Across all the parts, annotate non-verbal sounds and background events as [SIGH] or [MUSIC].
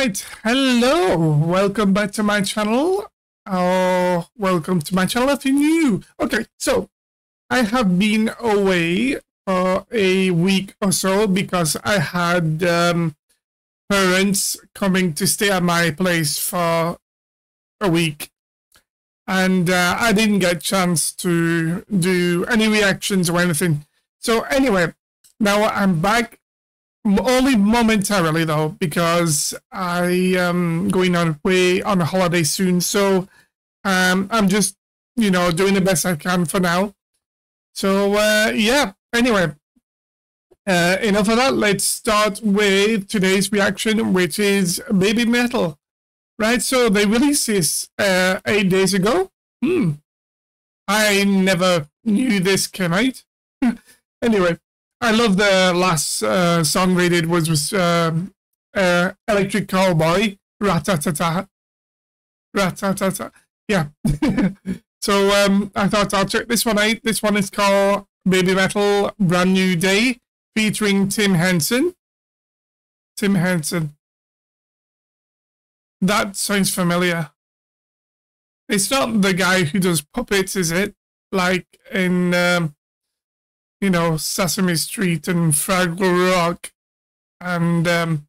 right, hello, welcome back to my channel. Oh, welcome to my channel if you're new. Okay, so I have been away for a week or so because I had um, parents coming to stay at my place for a week. And uh, I didn't get a chance to do any reactions or anything. So anyway, now I'm back only momentarily though, because I am going on way on a holiday soon. So um, I'm just, you know, doing the best I can for now. So uh, yeah. Anyway, uh, enough of that. Let's start with today's reaction, which is Baby Metal. Right. So they released this uh, eight days ago. Hmm. I never knew this came out. [LAUGHS] anyway, I love the last uh, song they did was was um, uh, Electric Callboy, Ratatata, Ratatata. Yeah. [LAUGHS] so um, I thought I'll check this one out. This one is called Baby Metal Brand New Day, featuring Tim Henson. Tim Henson. That sounds familiar. It's not the guy who does puppets, is it? Like in um, you know, Sesame Street and Fraggle Rock. And um,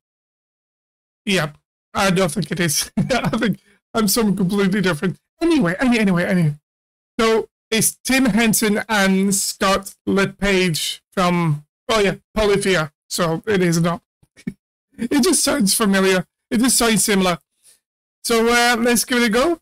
yeah, I don't think it is. [LAUGHS] I think I'm something completely different. Anyway, anyway, anyway, anyway. So it's Tim Henson and Scott LePage from, oh yeah, Polyphia. So it is not. [LAUGHS] it just sounds familiar. It just sounds similar. So uh, let's give it a go.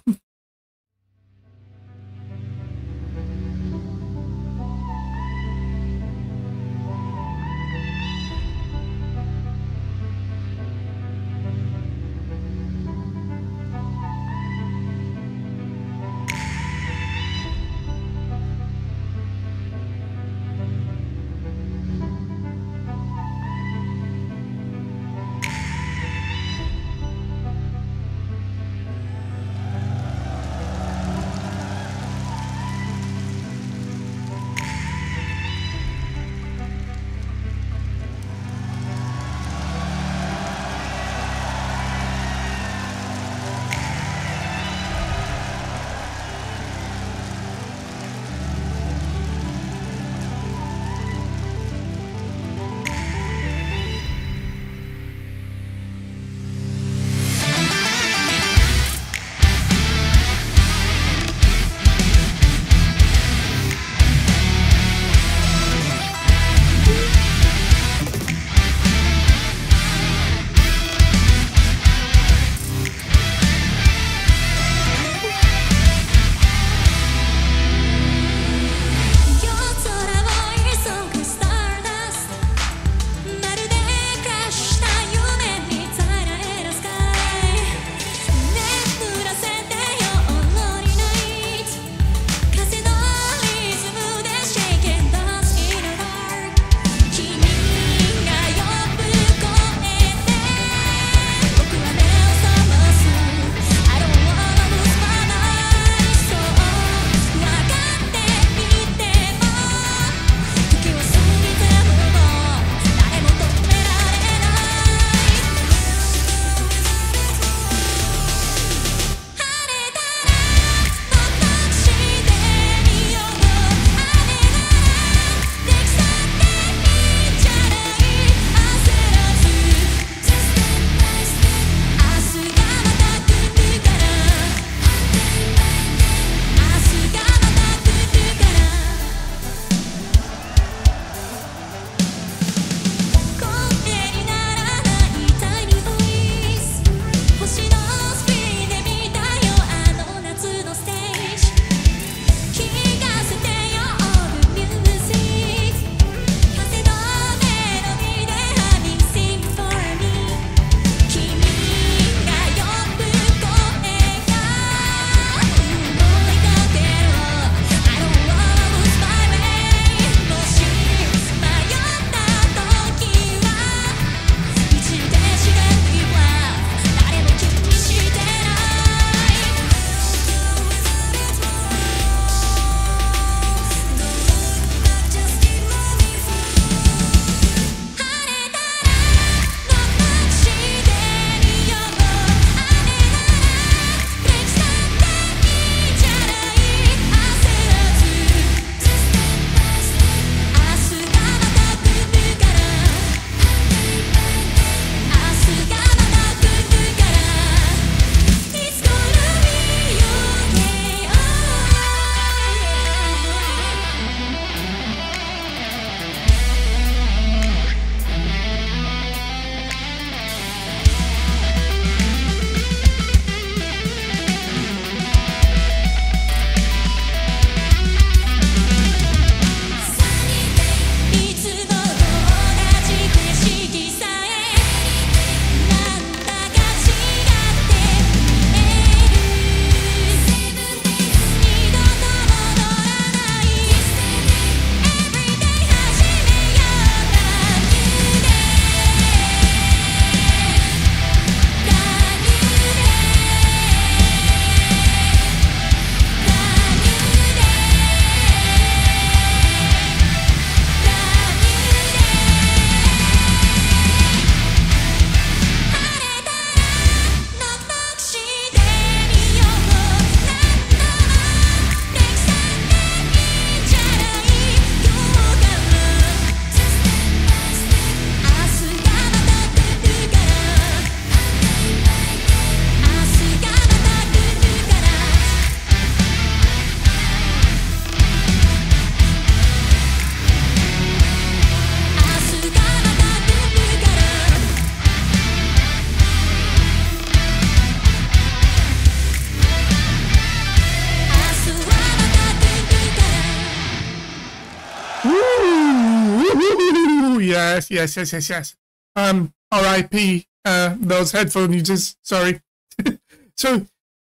Yes, yes, yes, yes, yes. Um, R.I.P. Uh, those headphone users. Sorry. [LAUGHS] so,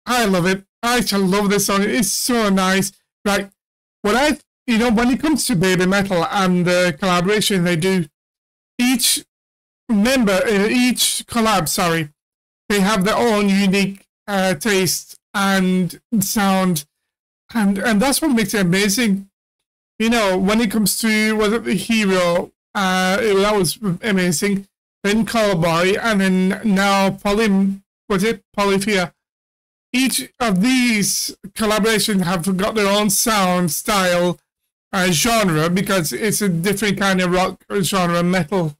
I love it. I shall love this song. It's so nice. Right. What I, you know, when it comes to Baby Metal and the collaboration they do, each member, uh, each collab, sorry, they have their own unique uh, taste and sound, and and that's what makes it amazing. You know, when it comes to whether the hero, uh, that was amazing. Then Callboy, and then now Poly, was it Polyphia? Each of these collaborations have got their own sound, style, uh, genre because it's a different kind of rock genre, metal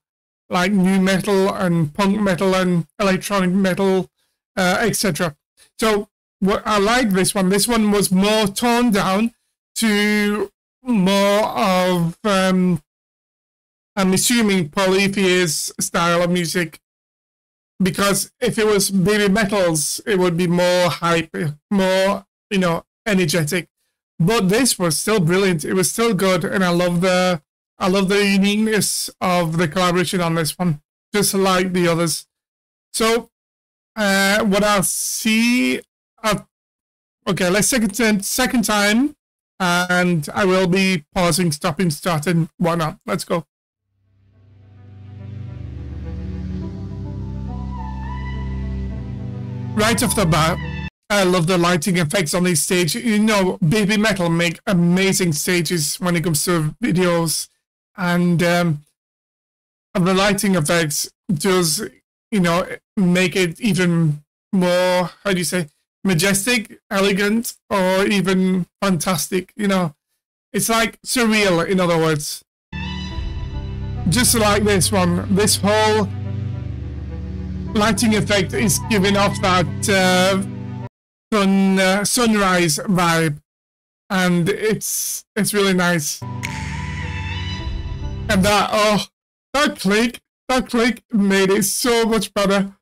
like new metal and punk metal and electronic metal, uh, etc. So what I like this one. This one was more toned down to more of um, I'm assuming Polyphia's style of music. Because if it was baby metals, it would be more hype, more you know, energetic. But this was still brilliant. It was still good, and I love the I love the uniqueness of the collaboration on this one, just like the others. So, uh, what I see, uh, okay, let's take it second time, and I will be pausing, stopping, starting, whatnot. Let's go. Right off the bat, I love the lighting effects on this stage. You know, Baby Metal make amazing stages when it comes to videos. And um, the lighting effects does you know make it even more how do you say majestic elegant or even fantastic you know. It's like surreal in other words. Just like this one this whole lighting effect is giving off that uh, sun uh, sunrise vibe and it's it's really nice and that, oh, that click, that click made it so much better.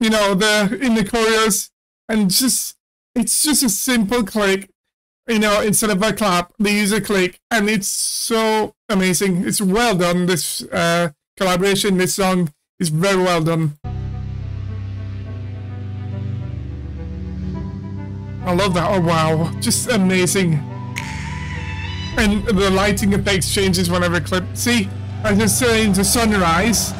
You know, the in the choreos, and just, it's just a simple click. You know, instead of a clap, they use a click, and it's so amazing. It's well done. This uh, collaboration, this song is very well done. I love that. Oh wow, just amazing. And the lighting effects changes whenever clip. See, I'm just saying the sunrise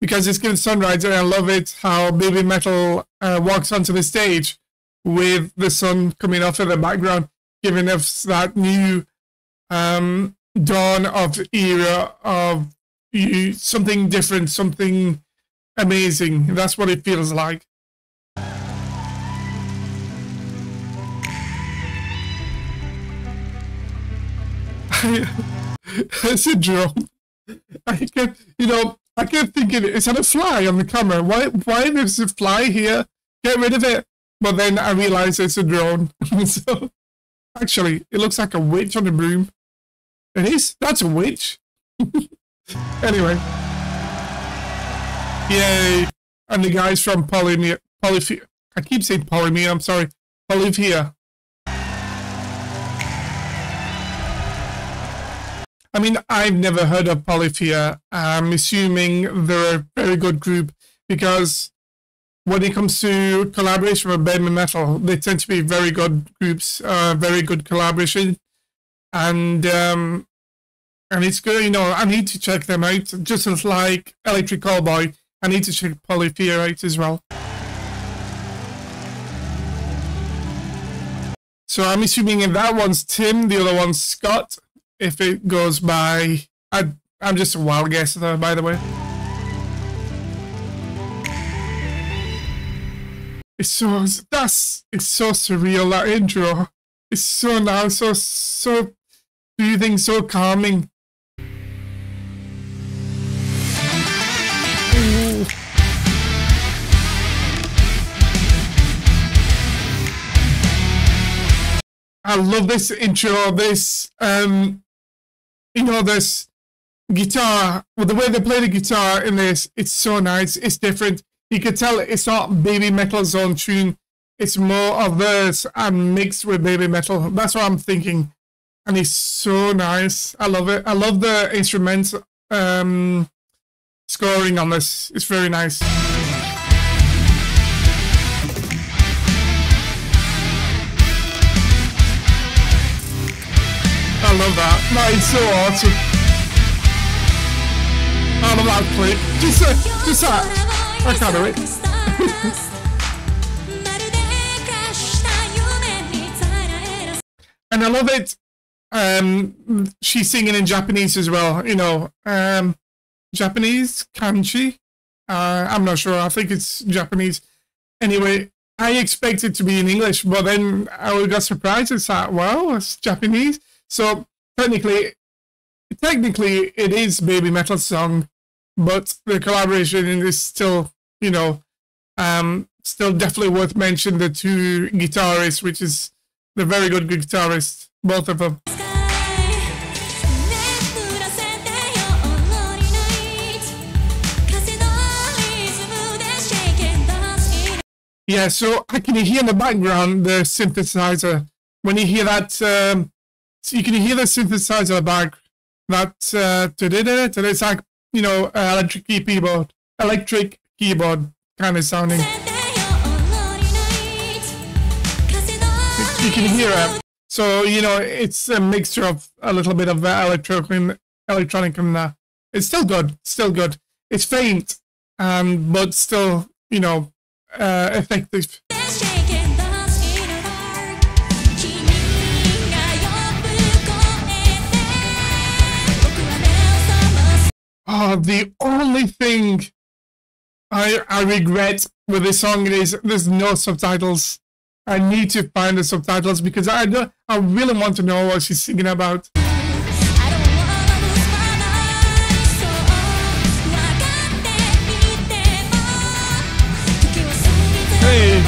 because it's good sunrise and I love it how Baby Metal uh, walks onto the stage with the sun coming off in the background, giving us that new um, dawn of era of you, something different, something amazing. That's what it feels like. [LAUGHS] it's a drone. I kept, you know, I kept thinking, is that a fly on the camera? Why, why there's a fly here? Get rid of it. But then I realized it's a drone. [LAUGHS] so, actually, it looks like a witch on a broom. It is. That's a witch. [LAUGHS] anyway. Yay. And the guys from Polymia, Polyphia, I keep saying Polymia, I'm sorry, Polyphia I mean, I've never heard of Polyphia. I'm assuming they're a very good group because when it comes to collaboration with Baby Metal, they tend to be very good groups, uh, very good collaboration. And um, and it's good, you know, I need to check them out. Just as like Electric Callboy, I need to check Polyphia out as well. So I'm assuming in that one's Tim, the other one's Scott, if it goes by. I, I'm just a wild guess, though, by the way. It's so that's it's so surreal that intro. It's so nice, so so soothing, so calming. I love this intro, this um you know, this guitar, well, the way they play the guitar in this, it's so nice. It's different. You can tell it's not Baby Metal's own tune. It's more of this and mixed with Baby Metal. That's what I'm thinking. And it's so nice. I love it. I love the instruments um, scoring on this. It's very nice. Love that. That is so awesome. I love that clip. Just, uh, just that. I can't do it. and I love it. Um, she's singing in Japanese as well. You know, um, Japanese, kanji. Uh, I'm not sure. I think it's Japanese. Anyway, I expected it to be in English, but then I got surprised. It's like, wow, it's Japanese. So technically, technically, it is baby metal song, but the collaboration is still, you know, um, still definitely worth mentioning. The two guitarists, which is the very good guitarists, both of them. Yeah, so I can hear in the background the synthesizer. When you hear that, um, so you can hear the synthesizer in the back. That uh, it's like you know uh, electric keyboard, electric keyboard kind of sounding. You can hear it. So you know it's a mixture of a little bit of electronic, electronic, and uh, it's still good. Still good. It's faint, um, but still you know uh, effective. Oh, the only thing I I regret with this song is there's no subtitles. I need to find the subtitles because I don't, I really want to know what she's singing about. Hey.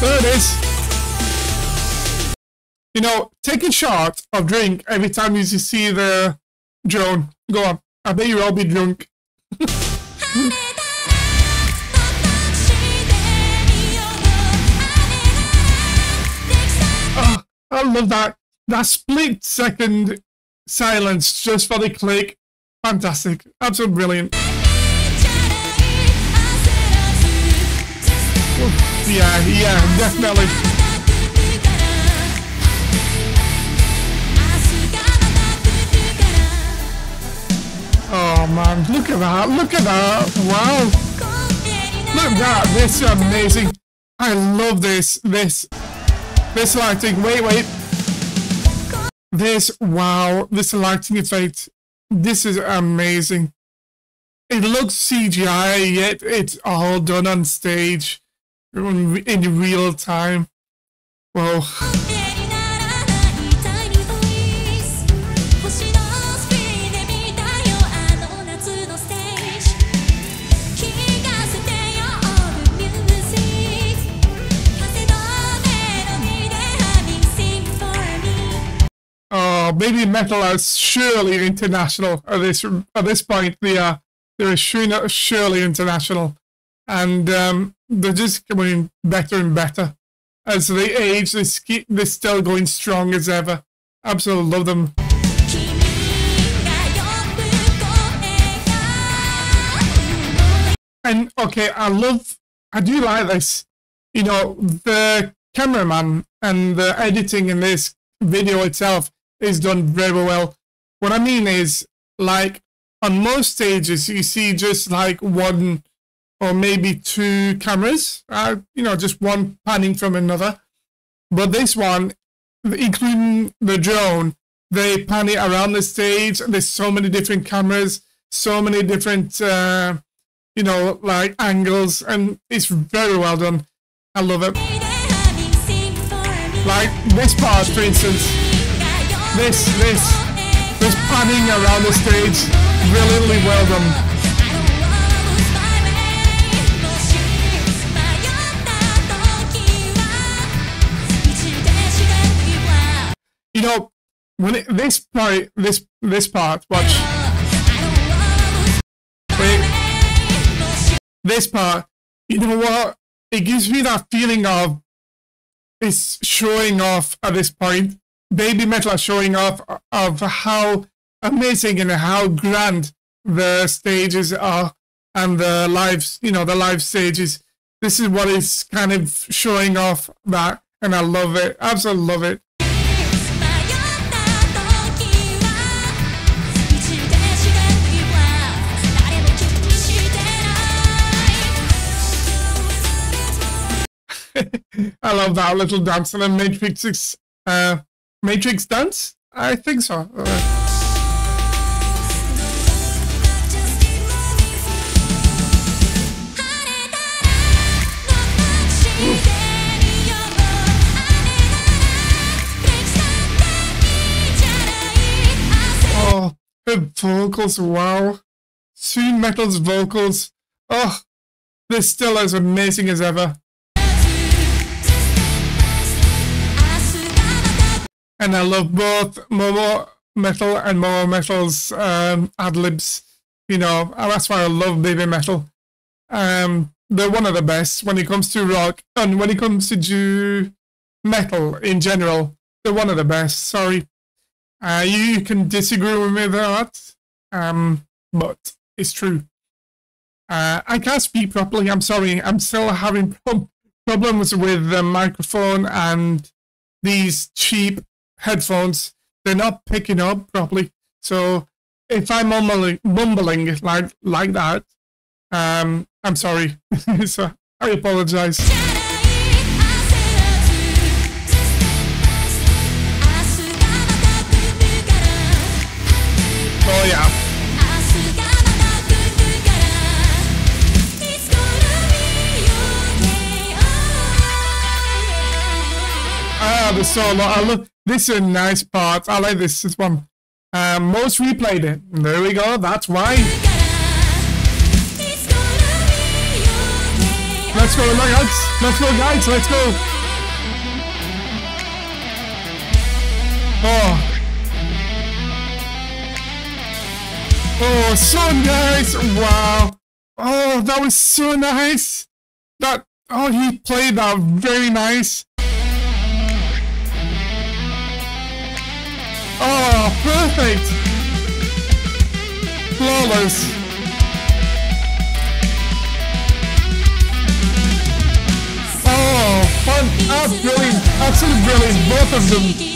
There it is. You know, take a shot of drink every time you see the drone. Go on. I bet you'll all be drunk. oh, [LAUGHS] I love that. That split second silence just for the click. Fantastic. Absolutely brilliant. Yeah, yeah, definitely. Oh man, look at that, look at that, wow. Look at that, this is amazing. I love this, this, this lighting, wait, wait. This, wow, this lighting effect, this is amazing. It looks CGI, yet it's all done on stage in real time. Well. Oh, baby metal is surely international at this at this point. They are they are surely international, and um, they're just coming better and better as they age. They keep, they're still going strong as ever. Absolutely love them. And okay, I love, I do like this. You know, the cameraman and the editing in this video itself is done very well. What I mean is, like, on most stages, you see just like one or maybe two cameras, uh, you know, just one panning from another. But this one, including the drone, they pan it around the stage. And there's so many different cameras, so many different, uh, you know, like angles, and it's very well done. I love it. Like this part, for instance, this, this, this panning around the stage, really well done. you know, when it, this part, this this part, watch. Wait, this part, you know what? It gives me that feeling of it's showing off at this point Baby Metal showing off of how amazing and how grand the stages are and the lives, you know, the live stages. This is what is kind of showing off that, and I love it. Absolutely love it. [LAUGHS] I love that little dance and a Matrix, uh, Matrix dance. I think so. Uh, Oh, her vocals, wow. Su-metal's vocals, oh, they're still as amazing as ever. And I love both Moa Metal and Momo Metal's um, ad libs. You know, that's why I love Baby Metal. Um, they're one of the best when it comes to rock and when it comes to do metal in general. They're one of the best. Sorry, uh, you can disagree with me that, um, but it's true. Uh, I can't speak properly. I'm sorry. I'm still having problems with the microphone and these cheap headphones. They're not picking up properly. So if I'm mumbling, mumbling like like that, um, I'm sorry. [LAUGHS] so I apologize. Oh yeah. Ah, the solo. I love this is a nice part. I like this, this one. Um, most replayed it. There we go. That's why. Let's go, guys. Let's go, guys. Let's go. Oh. Oh, so nice. Wow. Oh, that was so nice. That, oh, he played that very nice. Oh, perfect. Flawless. Oh, fun. Oh, brilliant. Absolutely brilliant. Both of them.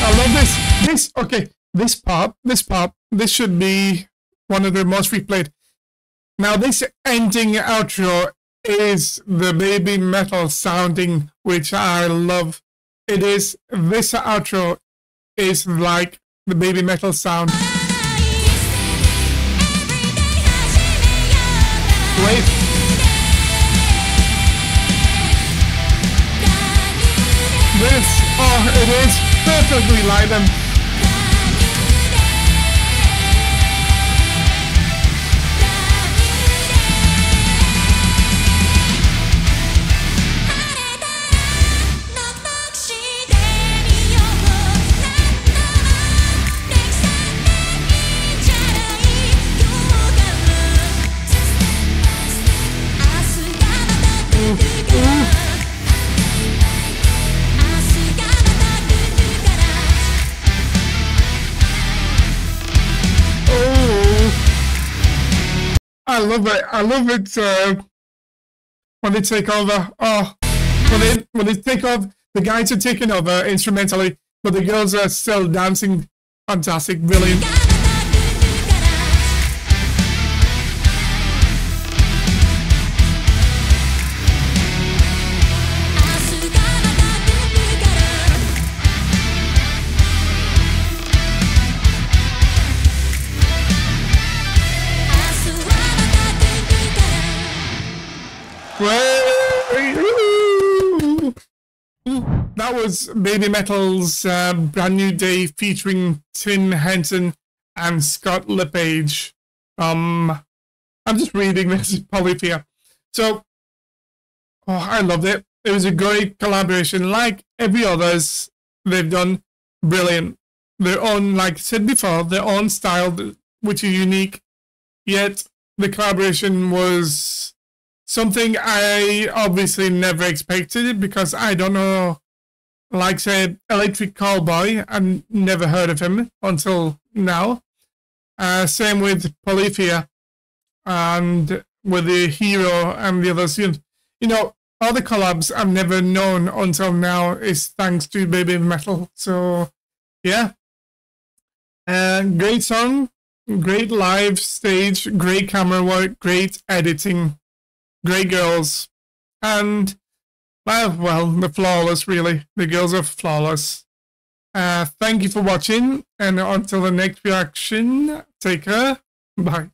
I love this. This okay. This pop. This pop. This should be one of the most replayed. Now this ending outro is the baby metal sounding, which I love. It is this outro is like the baby metal sound. Wait. This, oh, it is perfectly like them. I love it. I love it uh, when they take over. Oh, when they when they take off, the guys are taking over instrumentally, but the girls are still dancing. Fantastic, brilliant. That was Baby Metal's uh, brand new day featuring Tim Henson and Scott LePage. Um, I'm just reading this Polyphia. So, oh, I loved it. It was a great collaboration, like every others they've done. brilliant. Their own, like I said before, their own style, which is unique. Yet the collaboration was something I obviously never expected because I don't know, like say, Electric Callboy. I never heard of him until now. Uh, same with Polyphia and with the hero and the others. You know, all the collabs I've never known until now is thanks to Baby Metal. So, yeah. Uh, great song, great live stage, great camera work, great editing, great girls, and well, well, the flawless. Really, the girls are flawless. Uh, thank you for watching, and until the next reaction, take care. Bye.